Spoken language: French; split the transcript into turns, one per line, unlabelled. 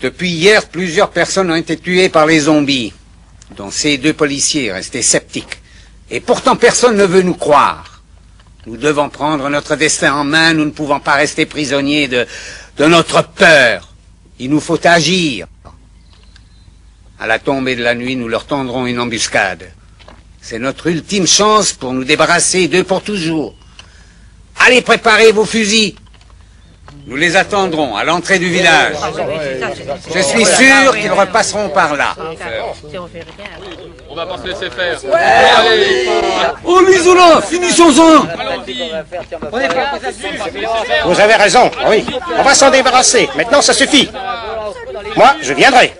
Depuis hier, plusieurs personnes ont été tuées par les zombies, dont ces deux policiers restés sceptiques. Et pourtant personne ne veut nous croire. Nous devons prendre notre destin en main, nous ne pouvons pas rester prisonniers de, de notre peur. Il nous faut agir. À la tombée de la nuit, nous leur tendrons une embuscade. C'est notre ultime chance pour nous débarrasser d'eux pour toujours. Allez préparez vos fusils. Nous les attendrons à l'entrée du village. Je suis sûr qu'ils repasseront par là.
On va pas se laisser faire.
Oh, Lisola, finissons-en
Vous avez raison, oui. On va s'en débarrasser. Maintenant, ça suffit. Moi, je viendrai.